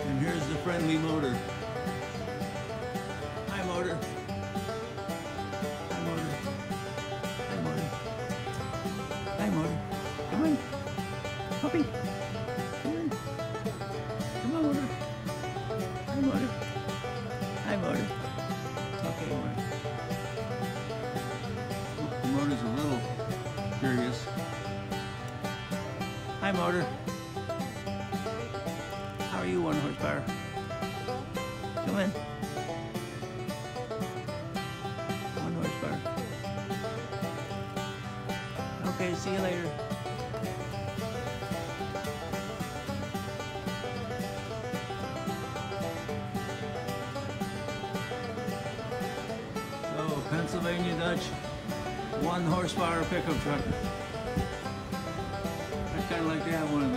And here's the friendly motor. Hi, motor. Hi, motor. Hi, motor. Hi, motor. Come on. Puppy. Hi, motor. Hi, motor. Okay, motor. The motor's a little curious. Hi, motor. How are you, one horsepower? Come in. One horsepower. Okay, see you later. Pennsylvania Dutch, one horsepower pickup truck. I'd kind of like to have one of